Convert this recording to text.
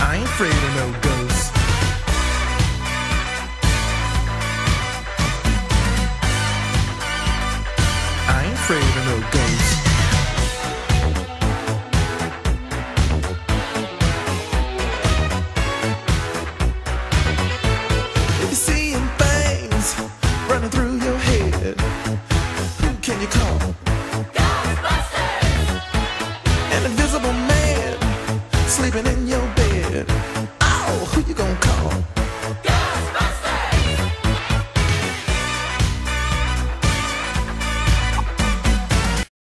I ain't afraid of no ghosts. I ain't afraid of no ghosts. If you're seeing things running through your head, who can you call? Ghostbusters! An invisible man sleeping in your bed. Oh, who you gonna call?